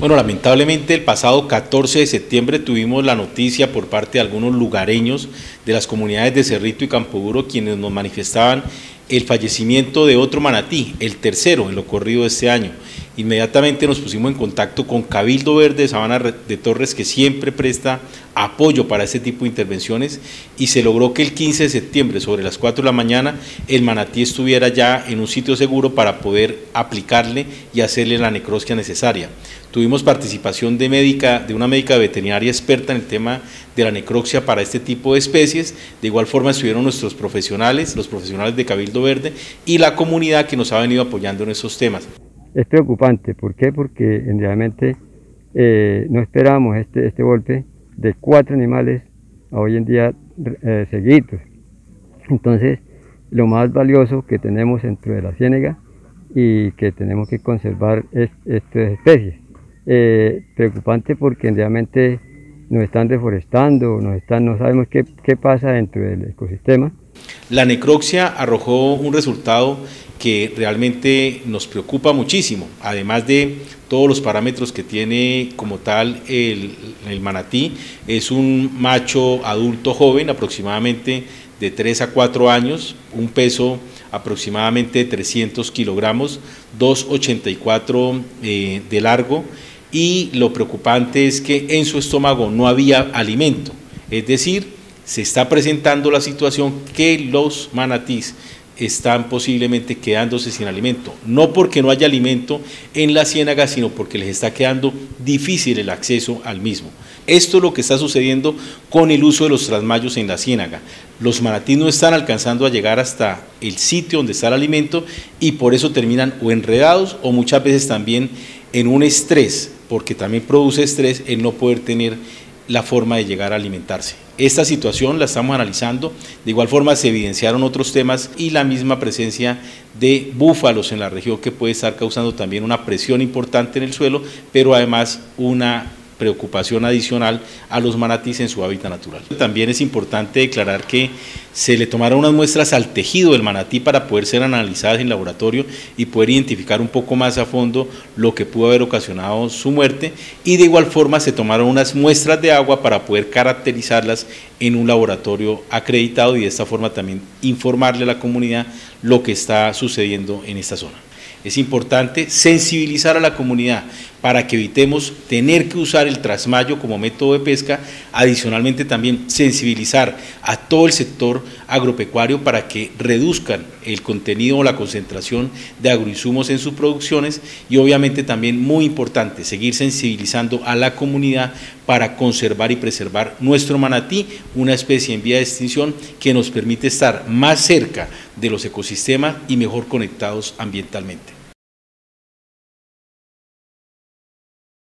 Bueno, lamentablemente el pasado 14 de septiembre tuvimos la noticia por parte de algunos lugareños de las comunidades de Cerrito y Campo Duro quienes nos manifestaban el fallecimiento de otro manatí, el tercero en lo corrido de este año. Inmediatamente nos pusimos en contacto con Cabildo Verde de Sabana de Torres, que siempre presta apoyo para este tipo de intervenciones, y se logró que el 15 de septiembre, sobre las 4 de la mañana, el manatí estuviera ya en un sitio seguro para poder aplicarle y hacerle la necrosia necesaria. Tuvimos participación de, médica, de una médica veterinaria experta en el tema de la necropsia para este tipo de especies, de igual forma estuvieron nuestros profesionales, los profesionales de Cabildo Verde y la comunidad que nos ha venido apoyando en esos temas es preocupante. ¿Por qué? Porque realmente eh, no esperamos este, este golpe de cuatro animales hoy en día eh, seguidos. Entonces, lo más valioso que tenemos dentro de la ciénaga y que tenemos que conservar es estas especies. Eh, preocupante porque realmente nos están deforestando, nos están, no sabemos qué, qué pasa dentro del ecosistema. La necroxia arrojó un resultado que realmente nos preocupa muchísimo, además de todos los parámetros que tiene como tal el, manatí, es un macho adulto joven, aproximadamente de 3 a 4 años, un peso aproximadamente de 300 kilogramos, 2,84 eh, de largo. Y lo preocupante es que en su estómago no había alimento, es decir, se está presentando la situación que los manatís están posiblemente quedándose sin alimento, no porque no haya alimento en la ciénaga, sino porque les está quedando difícil el acceso al mismo. Esto es lo que está sucediendo con el uso de los trasmayos en la ciénaga. Los manatís no están alcanzando a llegar hasta el sitio donde está el alimento y por eso terminan o enredados o muchas veces también en un estrés, porque también produce estrés el no poder tener la forma de llegar a alimentarse. Esta situación la estamos analizando, de igual forma se evidenciaron otros temas y la misma presencia de búfalos en la región que puede estar causando también una presión importante en el suelo, pero además una preocupación adicional a los manatíes en su hábitat natural. También es importante declarar que se le tomaron unas muestras al tejido del manatí para poder ser analizadas en laboratorio y poder identificar un poco más a fondo lo que pudo haber ocasionado su muerte y de igual forma se tomaron unas muestras de agua para poder caracterizarlas en un laboratorio acreditado y de esta forma también informarle a la comunidad lo que está sucediendo en esta zona. Es importante sensibilizar a la comunidad para que evitemos tener que usar el trasmayo como método de pesca, adicionalmente también sensibilizar a todo el sector agropecuario para que reduzcan el contenido o la concentración de agroinsumos en sus producciones y obviamente también muy importante seguir sensibilizando a la comunidad para conservar y preservar nuestro manatí, una especie en vía de extinción que nos permite estar más cerca de los ecosistemas y mejor conectados ambientalmente.